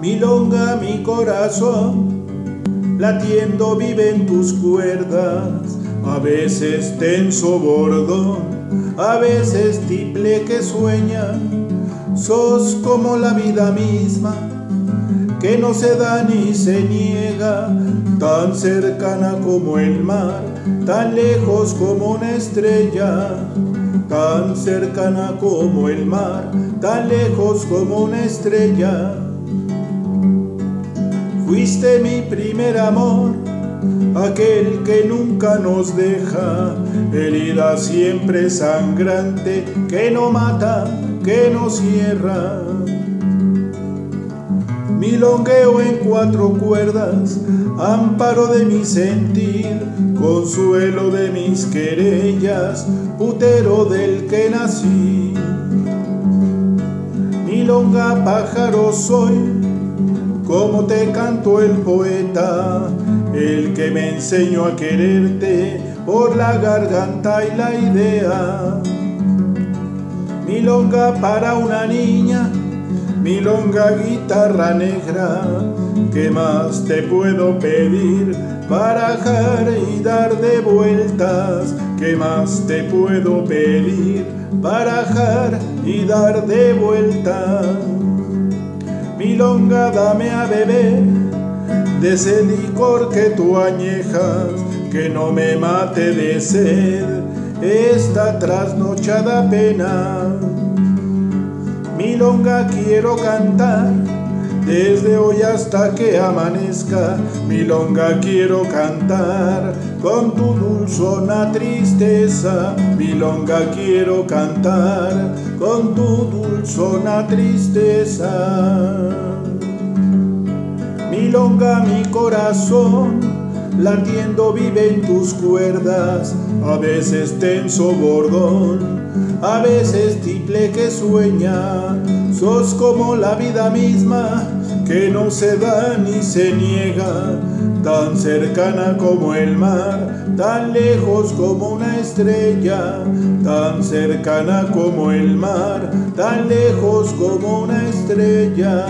Milonga mi corazón, latiendo vive en tus cuerdas, a veces tenso bordón, a veces tiple que sueña, sos como la vida misma, que no se da ni se niega, tan cercana como el mar, tan lejos como una estrella, tan cercana como el mar, tan lejos como una estrella. Fuiste mi primer amor, aquel que nunca nos deja, herida siempre sangrante, que no mata, que no cierra. Milongueo en cuatro cuerdas, amparo de mi sentir, consuelo de mis querellas, putero del que nací. Milonga pájaro soy, como te cantó el poeta, el que me enseñó a quererte por la garganta y la idea. Milonga para una niña, milonga guitarra negra, ¿qué más te puedo pedir? Barajar y dar de vueltas, ¿qué más te puedo pedir? Barajar y dar de vueltas. Milonga dame a beber de ese licor que tú añejas, que no me mate de sed esta trasnochada pena. Milonga quiero cantar desde hoy hasta que amanezca. Milonga quiero cantar con tu dulzona tristeza. Milonga quiero cantar con tu dulzona tristeza. Milonga mi corazón, latiendo vive en tus cuerdas, a veces tenso bordón, a veces tiple que sueña, sos como la vida misma, que no se da ni se niega, tan cercana como el mar, tan lejos como una estrella, tan cercana como el mar, tan lejos como una estrella.